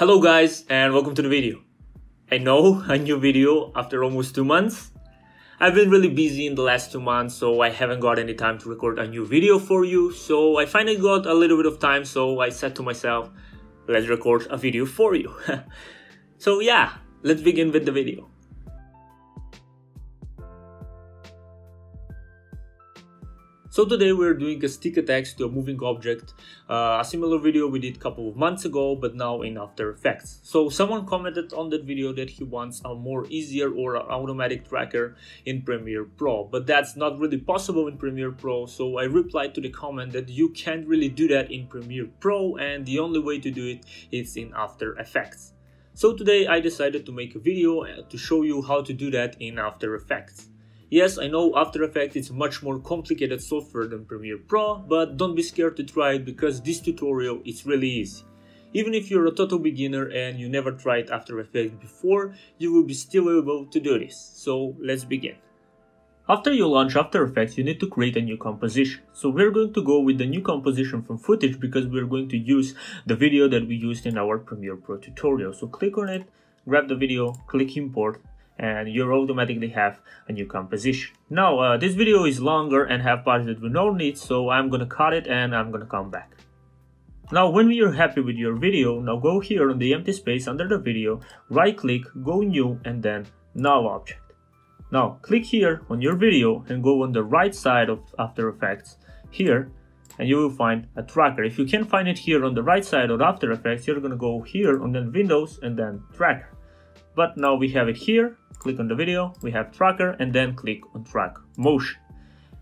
Hello guys and welcome to the video. I know a new video after almost two months. I've been really busy in the last two months so I haven't got any time to record a new video for you so I finally got a little bit of time so I said to myself let's record a video for you. so yeah, let's begin with the video. So today we're doing a stick attacks to a moving object, uh, a similar video we did a couple of months ago but now in After Effects. So someone commented on that video that he wants a more easier or automatic tracker in Premiere Pro but that's not really possible in Premiere Pro so I replied to the comment that you can't really do that in Premiere Pro and the only way to do it is in After Effects. So today I decided to make a video uh, to show you how to do that in After Effects. Yes, I know After Effects is much more complicated software than Premiere Pro, but don't be scared to try it because this tutorial is really easy. Even if you're a total beginner and you never tried After Effects before, you will be still able to do this. So let's begin. After you launch After Effects, you need to create a new composition. So we're going to go with the new composition from footage because we're going to use the video that we used in our Premiere Pro tutorial. So click on it, grab the video, click import, and you automatically have a new composition. Now, uh, this video is longer and have parts that we don't need, so I'm gonna cut it and I'm gonna come back. Now, when you're happy with your video, now go here on the empty space under the video, right click, go new, and then null object. Now, click here on your video and go on the right side of After Effects, here, and you will find a tracker. If you can't find it here on the right side of After Effects, you're gonna go here on the Windows and then Tracker. But now we have it here, click on the video, we have tracker and then click on track motion.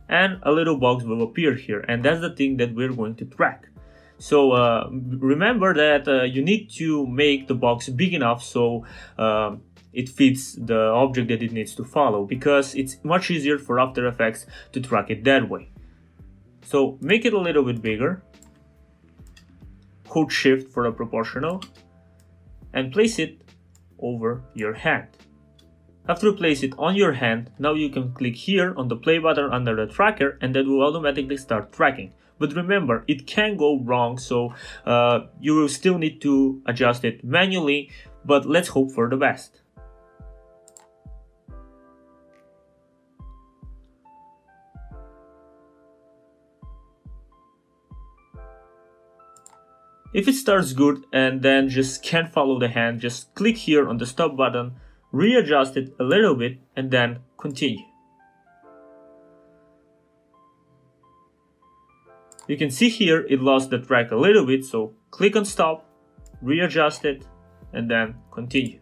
And a little box will appear here and that's the thing that we're going to track. So uh, remember that uh, you need to make the box big enough so uh, it fits the object that it needs to follow because it's much easier for After Effects to track it that way. So make it a little bit bigger, hold shift for a proportional and place it over your hand. After you place it on your hand, now you can click here on the play button under the tracker and that will automatically start tracking. But remember, it can go wrong, so uh, you will still need to adjust it manually, but let's hope for the best. If it starts good and then just can't follow the hand, just click here on the stop button, readjust it a little bit and then continue. You can see here it lost the track a little bit, so click on stop, readjust it and then continue.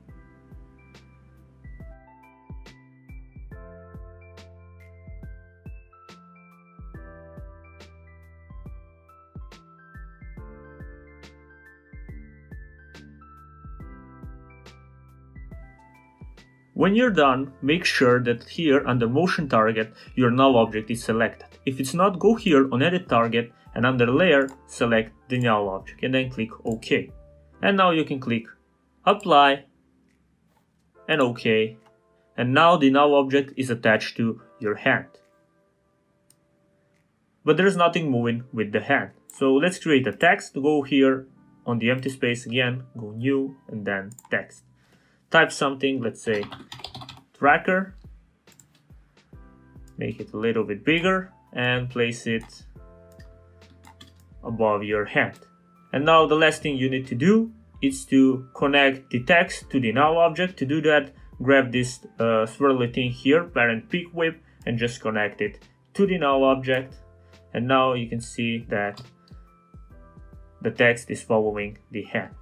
When you're done, make sure that here under motion target, your null object is selected. If it's not, go here on edit target and under layer, select the null object and then click OK. And now you can click apply and OK. And now the null object is attached to your hand. But there's nothing moving with the hand. So let's create a text. Go here on the empty space again, go new and then text type something, let's say tracker, make it a little bit bigger and place it above your hand. And now the last thing you need to do is to connect the text to the null object. To do that, grab this uh, swirly thing here, parent pick whip, and just connect it to the null object. And now you can see that the text is following the hand.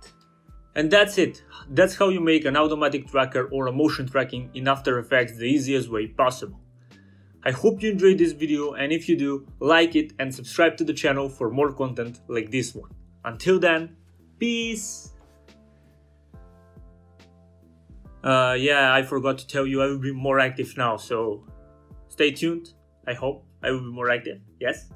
And that's it. That's how you make an automatic tracker or a motion tracking in After Effects the easiest way possible. I hope you enjoyed this video and if you do, like it and subscribe to the channel for more content like this one. Until then, peace! Uh, yeah, I forgot to tell you I will be more active now, so stay tuned. I hope I will be more active. Yes?